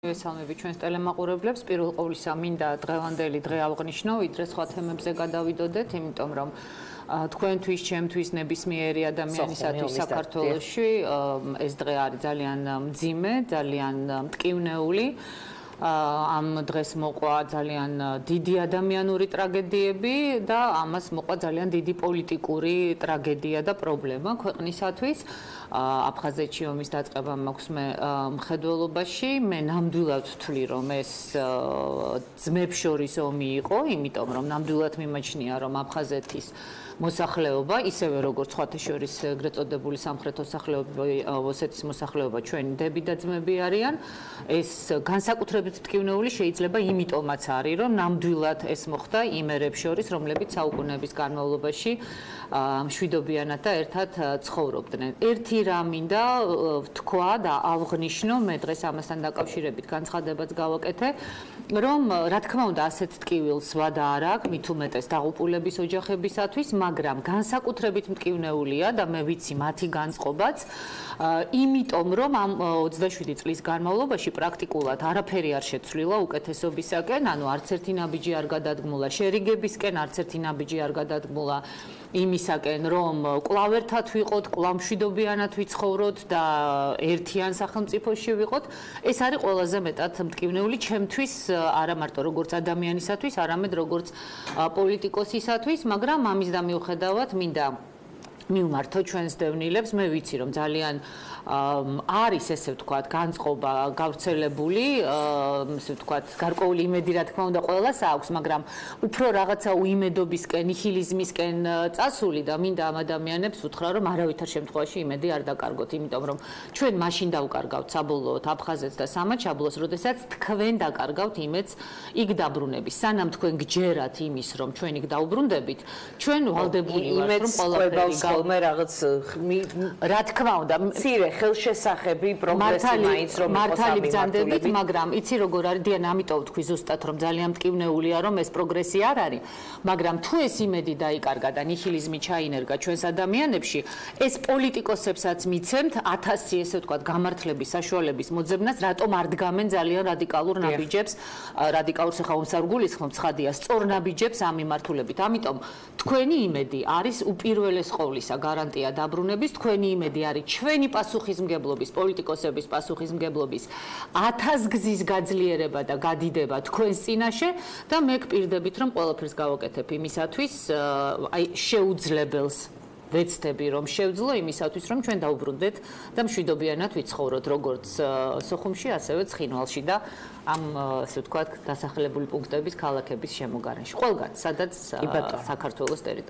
მოგესალმები ჩვენს ტელემაყურებლებს. პირველ ყოვლისა მინდა დღევანდელი დღე აღნიშნო, ვიდრე სხვა თემებზე გადავიდოდეთ, იმიტომ რომ თქვენთვის, ჩემთვის, ნებისმიერი ადამიანისათვის საქართველოში ეს დღე არის ძალიან მძიმე, ძალიან მტკივნეული. ამ დღეს მოყვა ძალიან დიდი ადამიანური ტრაგედიები და ამას მოყვა ძალიან დიდი პოლიტიკური ტრაგედია და პრობლემა ქვეყნისათვის. აფხაზეთში ომის დაწყება მაქვს მე მხედველობაში. მე ნამდვილად ვთვლი, რომ ეს ძმებს შორის ომი იყო, იმიტომ რომ ნამდვილად მიმაჩნია, რომ აფხაზეთის მოსახლეობა, ისევე როგორც სხვათა შორის ეგრეთ წოდებული სამხრეთ მოსახლეობა, ოსეთის მოსახლეობა ჩვენი დები და ძმები არიან. ეს განსაკუთრებით თკივნეული შეიძლება იმიტომაც არის, რომ ნამდვილად ეს მოხდა იმ ერებს შორის, რომლებიც საუკუნეების განმავლობაში მშვიდობიანად და ერთად ცხოვრობდნენ. ერთი რამ მინდა თქვა და აღნიშნო, მე დღეს ამასთან დაკავშირებით განცხადებაც გავაკეთე, რომ რა თქმა უნდა ასეთ ტკივილს ვადა არ აქვს, მით უმეტეს დაღუპულების ოჯახებისათვის, მაგრამ განსაკუთრებით მტკივნეულია და მე ვიცი მათი განწყობაც, იმიტომ რომ ამ 27 წლის განმავლობაში პრაქტიკულად არაფერი არ შეცვლილა უკეთესობისაკენ, ანუ არც ერთი ნაბიჯი არ გადადგმულა შერიგებისკენ, არც ერთი ნაბიჯი არ გადადგმულა იმისაკენ, რომ კლავერთად ვიყოთ, კლამშვიდობიანად ვიცხოვროთ და ერთიან სახელმწიფოში ვიყოთ, ეს არის ყველაზე მეტად მტკივნეული ჩემთვის, არა მარტო როგორც ადამიანისათვის, არამედ როგორც პოლიტიკოსისათვის, მაგრამ ამის და მიუხედავად მინდა მივმართო ჩვენს დევნილებს, მე ვიცი რომ ძალიან არის ესე ვთქვათ განწყობა გავრცელებული, ესე ვთქვათ გარკვეული იმედი რა თქმა უნდა ყოველას აქვს, მაგრამ უფრო რაღაცა უიმედობისკენ, ნიჰილიზმისკენ წასული და მინდა ამ ადამიანებს უთხრა რომ არავითარ შემთხვევაში იმედი არ დაკარგოთ, იმიტომ რომ ჩვენ მაშინ დავკარგავთ საბოლოოდ აფხაზეთს და სამაჩაბლოს, როდესაც თქვენ დაკარგავთ იმედს იქ დაბრუნების. სანამ თქვენ გჯერათ იმის რომ ჩვენ იქ დაუბრუნდებით, ჩვენ ვალდებული ვართ რომ ყველაფერი გა ხოლმე რაღაც რა თქმა უნდა მცირე ხელშესახები პროგრესი მაინც რომ მართალი ბრძანდებით მაგრამ იცი როგორ არის დიანა ამიტომ თქვი ზუსტად რომ ძალიან მტკივნეულია რომ ეს პროგრესი არ არის. მაგრამ თუ ეს იმედი დაიკარგა და ნიჰილიზმი ჩაინერგა ჩვენს ადამიანებში ეს პოლიტიკოსებსაც მიცემთ 1000 ესე ვთქვათ გამართლების საშუალების მოძებნას რატომ არ დგამენ ძალიან რადიკალურ ნაბიჯებს რადიკალურ ხაუმსარ გულისხმობ ცხადია სწორ ნაბიჯებს ამ მიმართულებით. ამიტომ თქვენი იმედი არის უპირველეს ყოვლისა გარანტია დაბრუნების თქვენი იმედი არის ჩვენი პასუხისმგებლობის პოლიტიკოსების პასუხისმგებლობის ათასგზის გაძლიერება და გადიდება თქვენს წინაშე და მე გპირდებით რომ ყველაფერს გავაკეთებ იმისათვის აი შეუძლებელს ვეცდები რომ შევძლო იმისათვის რომ ჩვენ დაუბრუნდეთ და მშვიდობიანად ვიცხოვროთ როგორც სოხუმში ასევე ცხინვალში და ამ ასე ვთქვათ დასახლებული პუნქტების ქალაქების შემოგარენში. ყველგან სადაც საქართველოს ტერიტორია